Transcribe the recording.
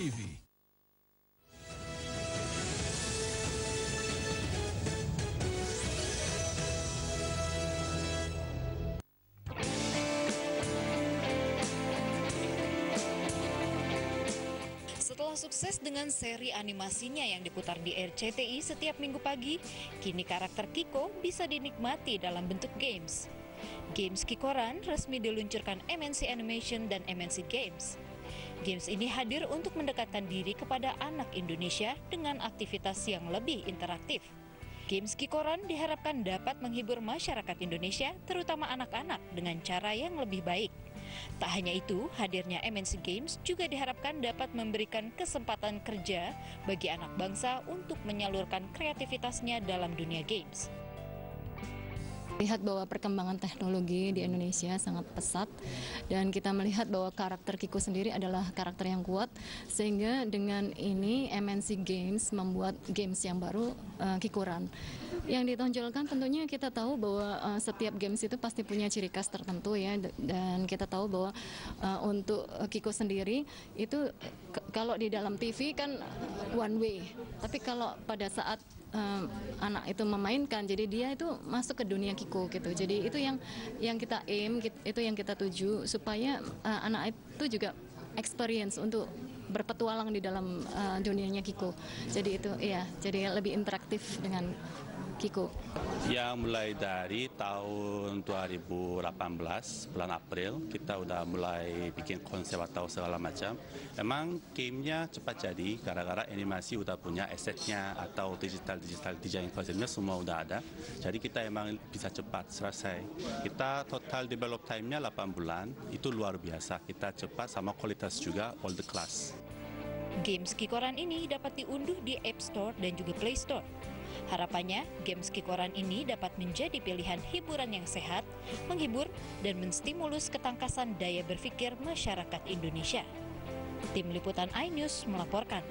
TV. Setelah sukses dengan seri animasinya yang diputar di RCTI setiap minggu pagi, kini karakter Kiko bisa dinikmati dalam bentuk games. Games Kikoran resmi diluncurkan MNC Animation dan MNC Games. Games ini hadir untuk mendekatkan diri kepada anak Indonesia dengan aktivitas yang lebih interaktif. Games Kikoran diharapkan dapat menghibur masyarakat Indonesia, terutama anak-anak, dengan cara yang lebih baik. Tak hanya itu, hadirnya MNC Games juga diharapkan dapat memberikan kesempatan kerja bagi anak bangsa untuk menyalurkan kreativitasnya dalam dunia games. Lihat bahwa perkembangan teknologi di Indonesia sangat pesat dan kita melihat bahwa karakter Kiko sendiri adalah karakter yang kuat sehingga dengan ini MNC Games membuat games yang baru uh, Kikoran. Yang ditonjolkan tentunya kita tahu bahwa uh, setiap games itu pasti punya ciri khas tertentu ya dan kita tahu bahwa uh, untuk Kiko sendiri itu kalau di dalam TV kan one way. Tapi kalau pada saat um, anak itu memainkan jadi dia itu masuk ke dunia Kiko gitu jadi itu yang yang kita aim itu yang kita tuju supaya uh, anak itu juga experience untuk berpetualang di dalam uh, dunianya Kiko jadi itu iya jadi lebih interaktif dengan Kiko? Ya mulai dari tahun 2018 bulan April kita udah mulai bikin konsep atau segala macam. Emang gamenya cepat jadi gara-gara animasi udah punya asetnya atau digital digital design konsepnya semua udah ada. Jadi kita emang bisa cepat selesai. Kita total develop time-nya 8 bulan itu luar biasa. Kita cepat sama kualitas juga all the class. Games Kikoran ini dapat diunduh di App Store dan juga Play Store. Harapannya, games Kikoran ini dapat menjadi pilihan hiburan yang sehat, menghibur, dan menstimulus ketangkasan daya berpikir masyarakat Indonesia. Tim Liputan iNews melaporkan.